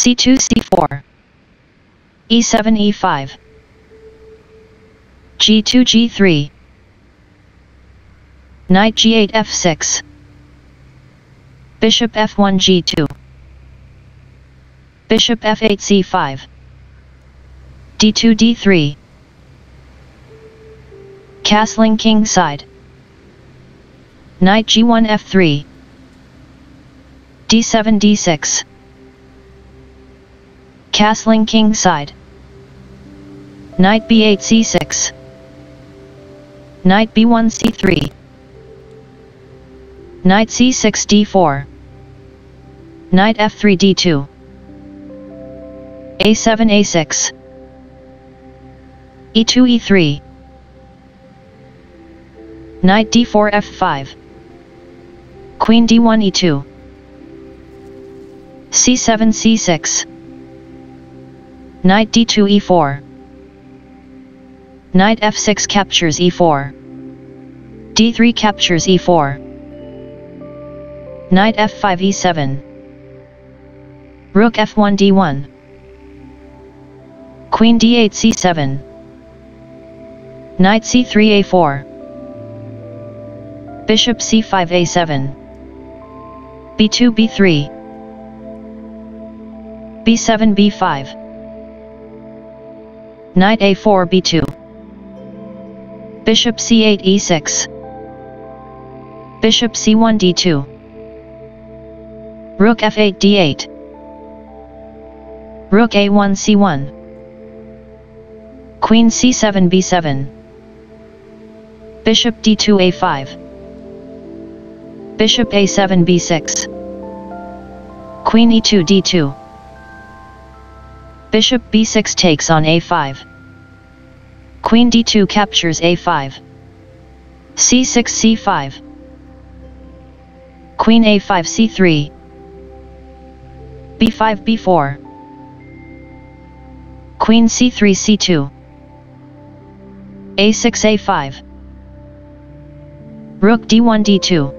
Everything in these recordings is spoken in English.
c2 c4 e7 e5 g2 g3 knight g8 f6 bishop f1 g2 bishop f8 c5 d2 d3 castling king side knight g1 f3 d7 d6 castling king side knight b8 c6 knight b1 c3 knight c6 d4 knight f3 d2 a7 a6 e2 e3 knight d4 f5 queen d1 e2 c7 c6 knight d2 e4 knight f6 captures e4 d3 captures e4 knight f5 e7 rook f1 d1 queen d8 c7 knight c3 a4 bishop c5 a7 b2 b3 b7 b5 knight a4 b2 bishop c8 e6 bishop c1 d2 rook f8 d8 rook a1 c1 queen c7 b7 bishop d2 a5 bishop a7 b6 queen e2 d2 Bishop b6 takes on a5. Queen d2 captures a5. c6 c5. Queen a5 c3. b5 b4. Queen c3 c2. a6 a5. Rook d1 d2.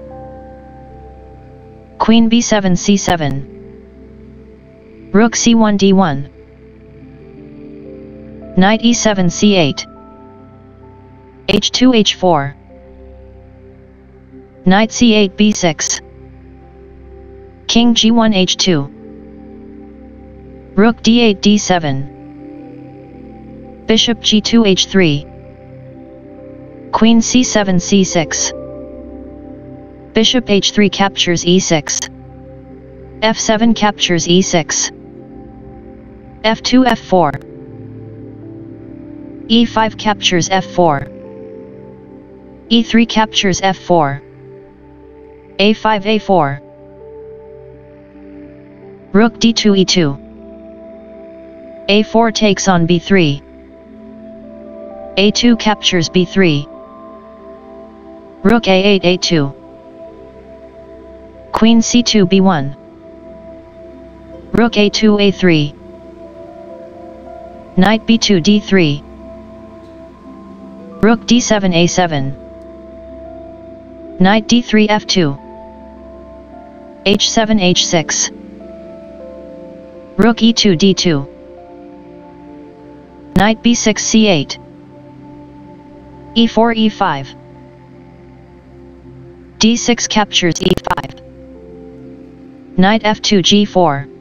Queen b7 c7. Rook c1 d1. Knight e7 c8 h2 h4 Knight c8 b6 King g1 h2 Rook d8 d7 Bishop g2 h3 Queen c7 c6 Bishop h3 captures e6 f7 captures e6 f2 f4 e5 captures f4 e3 captures f4 a5 a4 rook d2 e2 a4 takes on b3 a2 captures b3 rook a8 a2 queen c2 b1 rook a2 a3 knight b2 d3 Rook d7 a7 Knight d3 f2 h7 h6 Rook e2 d2 Knight b6 c8 e4 e5 d6 captures e5 Knight f2 g4